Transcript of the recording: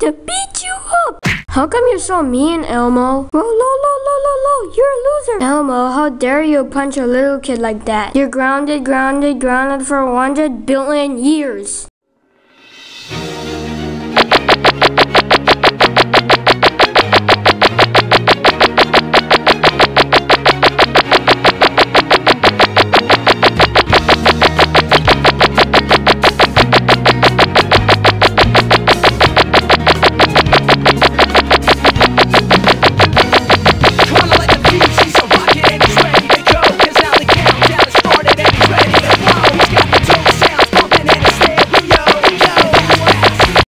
to beat you up. How come you're so mean, Elmo? Whoa, lo, lo, lo, lo, lo, you're a loser. Elmo, how dare you punch a little kid like that? You're grounded, grounded, grounded for 100 billion years.